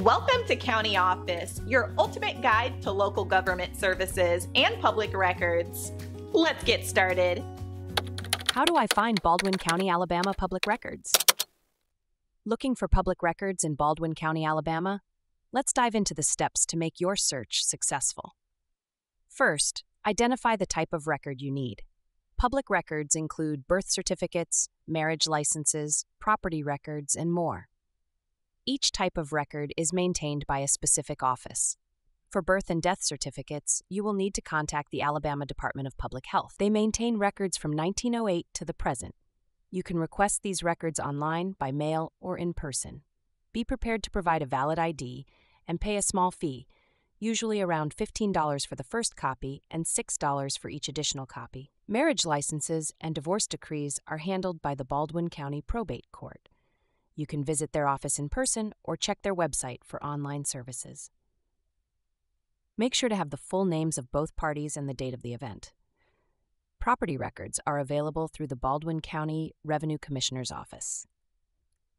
Welcome to County Office, your ultimate guide to local government services and public records. Let's get started. How do I find Baldwin County, Alabama public records? Looking for public records in Baldwin County, Alabama? Let's dive into the steps to make your search successful. First, identify the type of record you need. Public records include birth certificates, marriage licenses, property records, and more. Each type of record is maintained by a specific office. For birth and death certificates, you will need to contact the Alabama Department of Public Health. They maintain records from 1908 to the present. You can request these records online, by mail, or in person. Be prepared to provide a valid ID and pay a small fee, usually around $15 for the first copy and $6 for each additional copy. Marriage licenses and divorce decrees are handled by the Baldwin County Probate Court. You can visit their office in person or check their website for online services. Make sure to have the full names of both parties and the date of the event. Property records are available through the Baldwin County Revenue Commissioner's Office.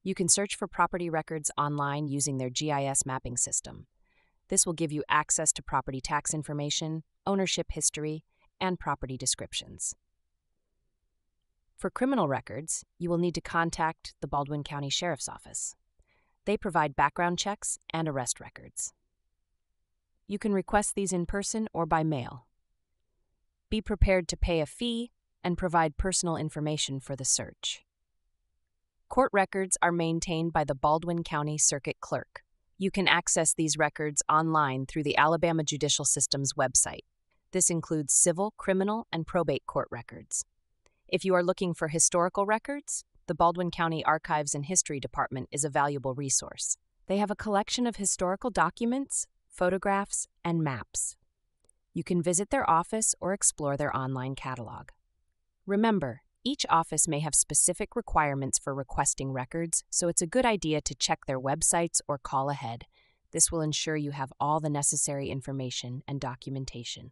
You can search for property records online using their GIS mapping system. This will give you access to property tax information, ownership history, and property descriptions. For criminal records, you will need to contact the Baldwin County Sheriff's Office. They provide background checks and arrest records. You can request these in person or by mail. Be prepared to pay a fee and provide personal information for the search. Court records are maintained by the Baldwin County Circuit Clerk. You can access these records online through the Alabama Judicial System's website. This includes civil, criminal, and probate court records. If you are looking for historical records, the Baldwin County Archives and History Department is a valuable resource. They have a collection of historical documents, photographs, and maps. You can visit their office or explore their online catalog. Remember, each office may have specific requirements for requesting records, so it's a good idea to check their websites or call ahead. This will ensure you have all the necessary information and documentation.